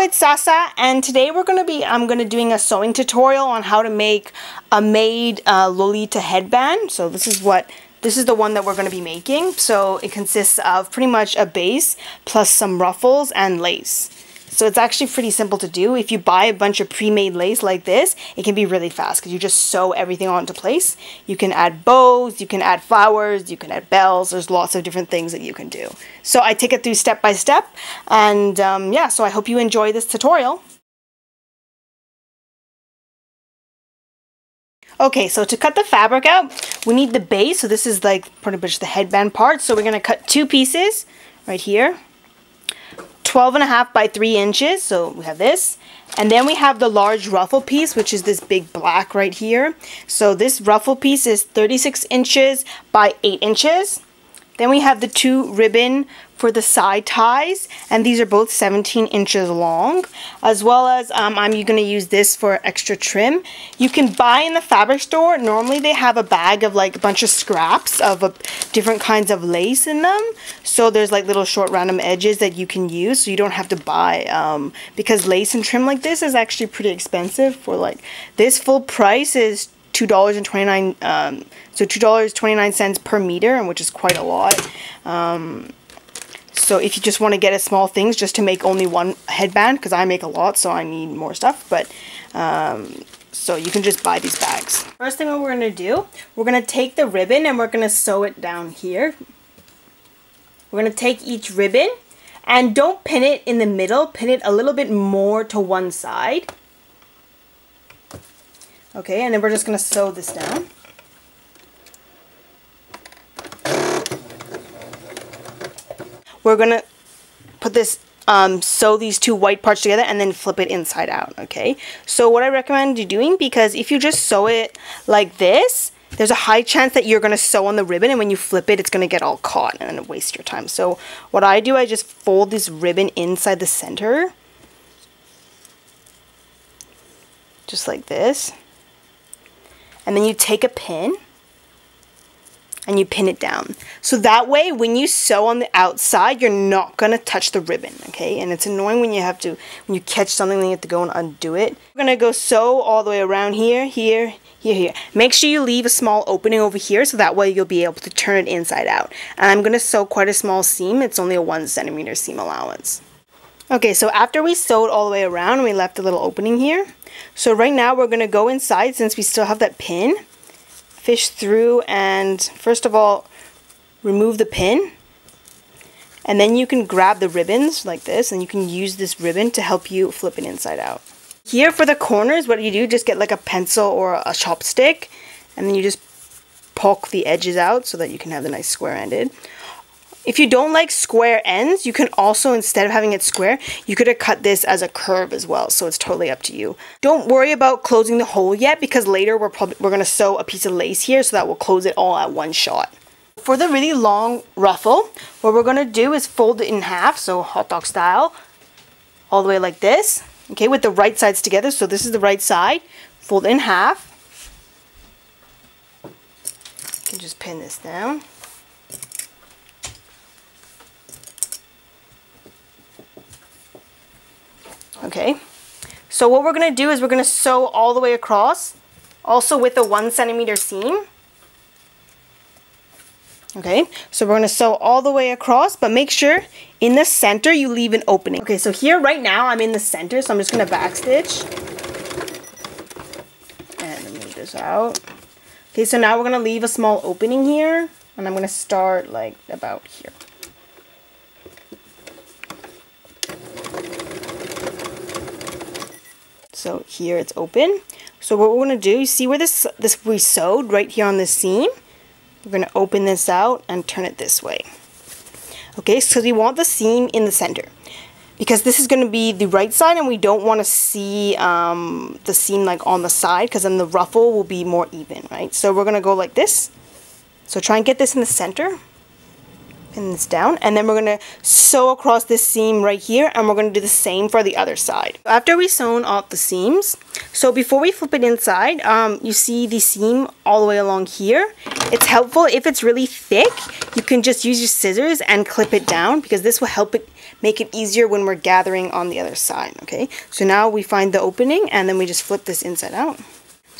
it's Sasa and today we're going to be I'm going to doing a sewing tutorial on how to make a maid uh, Lolita headband. So this is what this is the one that we're going to be making. So it consists of pretty much a base plus some ruffles and lace. So it's actually pretty simple to do. If you buy a bunch of pre-made lace like this, it can be really fast because you just sew everything onto place. You can add bows, you can add flowers, you can add bells. There's lots of different things that you can do. So I take it through step by step. And um, yeah, so I hope you enjoy this tutorial. Okay, so to cut the fabric out, we need the base. So this is like pretty much the headband part. So we're to cut two pieces right here. 12 and a half by 3 inches, so we have this. And then we have the large ruffle piece, which is this big black right here. So this ruffle piece is 36 inches by 8 inches. Then we have the two ribbon for the side ties and these are both 17 inches long as well as um, I'm going to use this for extra trim. You can buy in the fabric store. Normally they have a bag of like a bunch of scraps of a, different kinds of lace in them. So there's like little short random edges that you can use so you don't have to buy um, because lace and trim like this is actually pretty expensive for like this full price is two dollars and twenty nine um, so $2.29 per meter and which is quite a lot um, so if you just want to get a small things just to make only one headband because I make a lot so I need more stuff but um, so you can just buy these bags. First thing what we're going to do we're going to take the ribbon and we're going to sew it down here. We're going to take each ribbon and don't pin it in the middle pin it a little bit more to one side. Okay, and then we're just going to sew this down. We're going to put this, um, sew these two white parts together and then flip it inside out, okay? So what I recommend you doing, because if you just sew it like this, there's a high chance that you're going to sew on the ribbon and when you flip it, it's going to get all caught and waste your time. So what I do, I just fold this ribbon inside the center. Just like this and then you take a pin and you pin it down. So that way, when you sew on the outside, you're not to touch the ribbon, okay? And it's annoying when you have to, when you catch something, then you have to go and undo it. We're to go sew all the way around here, here, here, here. Make sure you leave a small opening over here so that way you'll be able to turn it inside out. And I'm to sew quite a small seam. It's only a one centimeter seam allowance. Okay, so after we sewed all the way around, we left a little opening here. So right now we're to go inside since we still have that pin. Fish through and first of all, remove the pin. And then you can grab the ribbons like this and you can use this ribbon to help you flip it inside out. Here for the corners, what you do, just get like a pencil or a chopstick and then you just poke the edges out so that you can have the nice square ended. If you don't like square ends, you can also, instead of having it square, you could have cut this as a curve as well. So it's totally up to you. Don't worry about closing the hole yet because later we're probably, we're going to sew a piece of lace here so that we'll close it all at one shot. For the really long ruffle, what we're going to do is fold it in half, so hot dog style, all the way like this. Okay, with the right sides together. So this is the right side. Fold in half. You can just pin this down. Okay, so what we're to do is we're to sew all the way across, also with a one centimeter seam. Okay, so we're to sew all the way across, but make sure in the center you leave an opening. Okay, so here right now I'm in the center, so I'm just to backstitch. And move this out. Okay, so now we're to leave a small opening here, and I'm to start like about here. So here it's open. So what we're going to do, you see where this, this we sewed right here on the seam? We're going to open this out and turn it this way. Okay, so we want the seam in the center. Because this is going to be the right side and we don't want to see um, the seam like on the side because then the ruffle will be more even, right? So we're going to go like this. So try and get this in the center. Pin this down and then we're going to sew across this seam right here and we're going to do the same for the other side. After we sewn off the seams, so before we flip it inside, um, you see the seam all the way along here. It's helpful if it's really thick, you can just use your scissors and clip it down because this will help it make it easier when we're gathering on the other side, okay? So now we find the opening and then we just flip this inside out.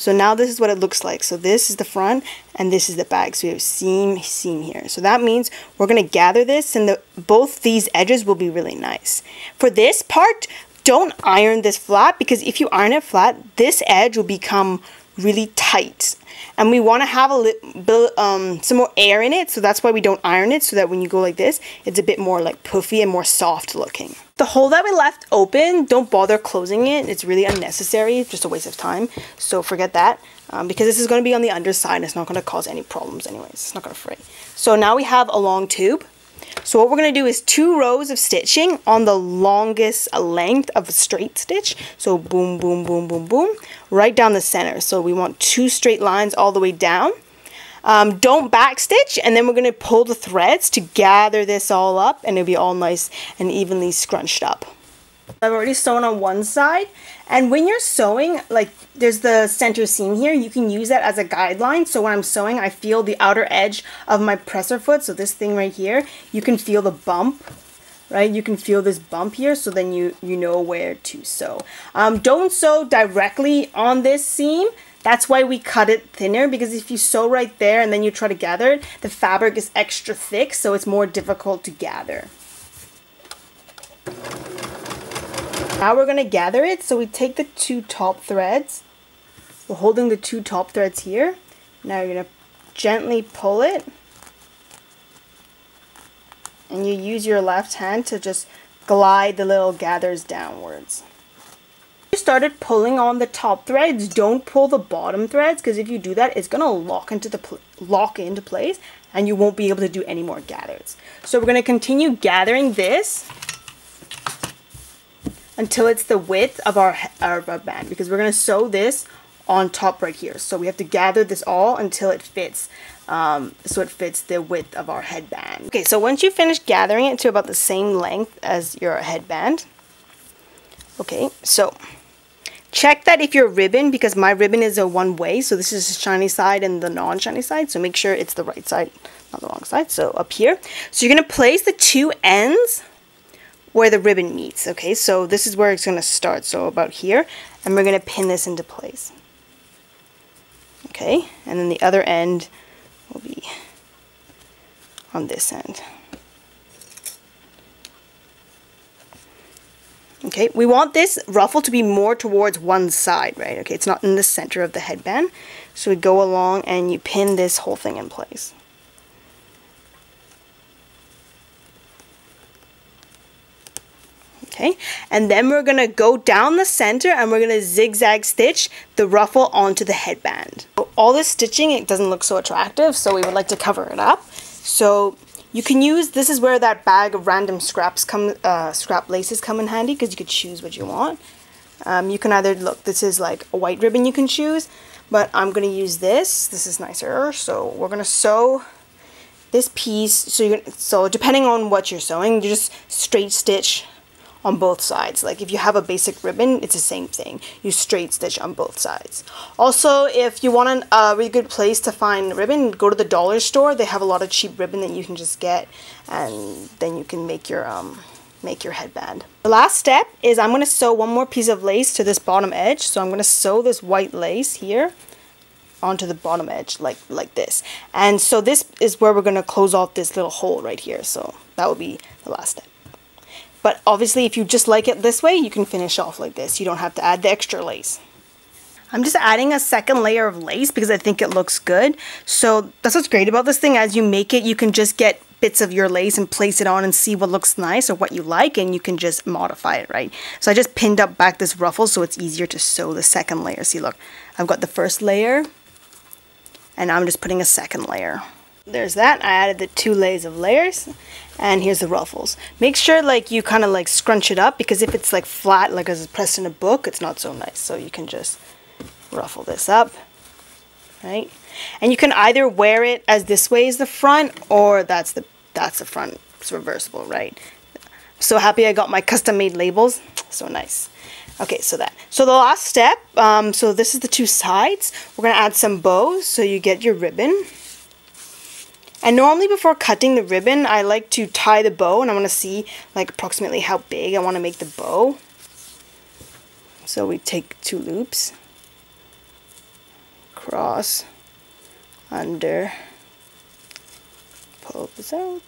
So now this is what it looks like. So this is the front and this is the back. So we have seam, seam here. So that means we're going to gather this and the, both these edges will be really nice. For this part, don't iron this flat because if you iron it flat, this edge will become really tight. And we want to have a little, um, some more air in it. So that's why we don't iron it so that when you go like this, it's a bit more like puffy and more soft looking. The hole that we left open, don't bother closing it. It's really unnecessary, just a waste of time. So forget that um, because this is going to be on the underside. It's not going to cause any problems anyways. It's not going to fray. So now we have a long tube. So what we're going to do is two rows of stitching on the longest length of a straight stitch. So boom, boom, boom, boom, boom, right down the center. So we want two straight lines all the way down. Um, don't backstitch and then we're going to pull the threads to gather this all up and it'll be all nice and evenly scrunched up. I've already sewn on one side and when you're sewing like there's the center seam here you can use that as a guideline. So when I'm sewing I feel the outer edge of my presser foot so this thing right here you can feel the bump right? You can feel this bump here so then you you know where to sew. Um, don't sew directly on this seam that's why we cut it thinner because if you sew right there and then you try to gather it, the fabric is extra thick so it's more difficult to gather. Now we're going to gather it. So we take the two top threads. We're holding the two top threads here. Now you're to gently pull it. And you use your left hand to just glide the little gathers downwards started pulling on the top threads, don't pull the bottom threads because if you do that, it's going to lock into the lock into place and you won't be able to do any more gathers. So we're going to continue gathering this until it's the width of our, our band because we're going to sew this on top right here. So we have to gather this all until it fits. Um, so it fits the width of our headband. Okay, so once you finish gathering it to about the same length as your headband, okay, so Check that if your ribbon, because my ribbon is a one way, so this is the shiny side and the non-shiny side, so make sure it's the right side, not the wrong side, so up here. So you're going to place the two ends where the ribbon meets, okay? So this is where it's going to start, so about here, and we're going to pin this into place. Okay, and then the other end will be on this end. Okay, we want this ruffle to be more towards one side, right? Okay, it's not in the center of the headband. So we go along and you pin this whole thing in place. Okay, and then we're gonna go down the center and we're gonna zigzag stitch the ruffle onto the headband. All this stitching, it doesn't look so attractive, so we would like to cover it up. So you can use, this is where that bag of random scraps come, uh, scrap laces come in handy because you could choose what you want. Um, you can either, look, this is like a white ribbon you can choose, but I'm going to use this. This is nicer. So we're going to sew this piece. So gonna, so depending on what you're sewing, you just straight stitch on both sides. Like if you have a basic ribbon, it's the same thing. You straight stitch on both sides. Also, if you want a really good place to find ribbon, go to the dollar store. They have a lot of cheap ribbon that you can just get and then you can make your um make your headband. The last step is I'm going to sew one more piece of lace to this bottom edge. So I'm going to sew this white lace here onto the bottom edge like like this. And so this is where we're going to close off this little hole right here. So that would be the last step. But obviously if you just like it this way, you can finish off like this. You don't have to add the extra lace. I'm just adding a second layer of lace because I think it looks good. So that's what's great about this thing. As you make it, you can just get bits of your lace and place it on and see what looks nice or what you like and you can just modify it, right? So I just pinned up back this ruffle so it's easier to sew the second layer. See, look, I've got the first layer and I'm just putting a second layer there's that. I added the two layers of layers and here's the ruffles. Make sure like you kind of like scrunch it up because if it's like flat like as pressed in a book it's not so nice. So you can just ruffle this up, right? And you can either wear it as this way is the front or that's the that's the front. It's reversible, right? So happy I got my custom made labels. So nice. Okay, so that. So the last step, um, so this is the two sides. We're to add some bows so you get your ribbon. And normally before cutting the ribbon, I like to tie the bow and I want to see like approximately how big I want to make the bow. So we take two loops, cross, under, pull this out.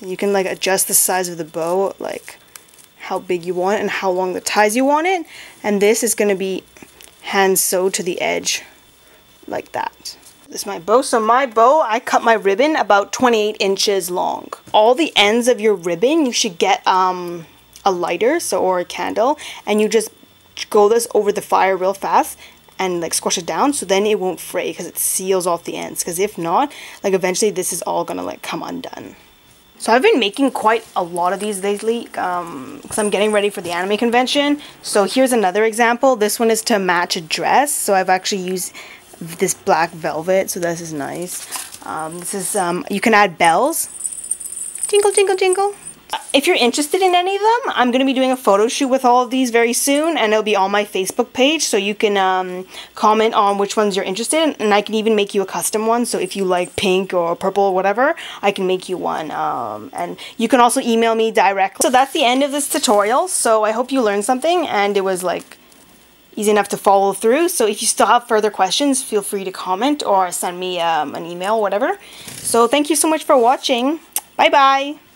You can like adjust the size of the bow, like how big you want and how long the ties you want it. And this is going to be hand sewed to the edge like that. This is my bow. So my bow, I cut my ribbon about 28 inches long. All the ends of your ribbon, you should get um, a lighter so or a candle and you just go this over the fire real fast and like squash it down so then it won't fray because it seals off the ends because if not like eventually this is all gonna like come undone so I've been making quite a lot of these lately because um, I'm getting ready for the anime convention. So here's another example. This one is to match a dress. So I've actually used this black velvet. So this is nice. Um, this is, um, you can add bells. Jingle, jingle, jingle. If you're interested in any of them, I'm going to be doing a photo shoot with all of these very soon, and it'll be on my Facebook page, so you can um, comment on which ones you're interested in, and I can even make you a custom one, so if you like pink or purple or whatever, I can make you one, um, and you can also email me directly. So that's the end of this tutorial, so I hope you learned something, and it was like easy enough to follow through. So if you still have further questions, feel free to comment or send me um, an email, whatever. So thank you so much for watching. Bye bye.